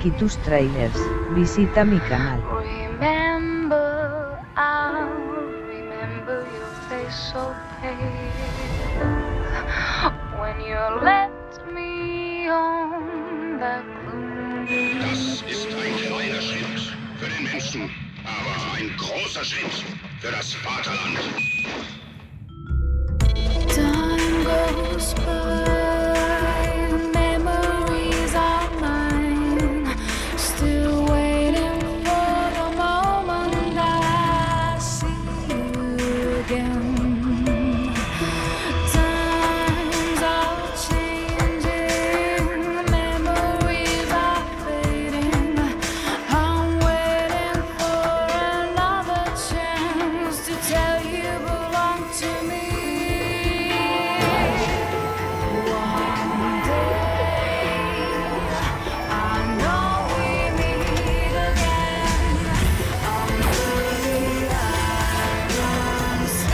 Kitus Trailers, visita mi canal. Remember, I'll remember your face so pale when you left me on that gloomy Das ist ein kleiner Schritt für den Menschen, aber ein großer Schritt für das Vaterland.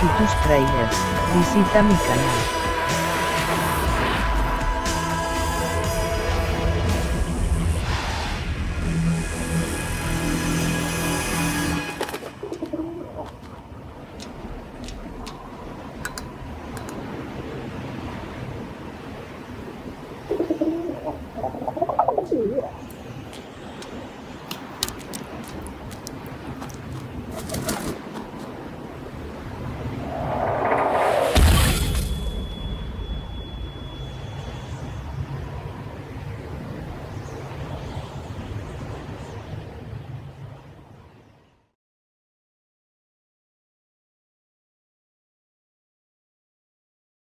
Kitus Trailers, visita mi canal.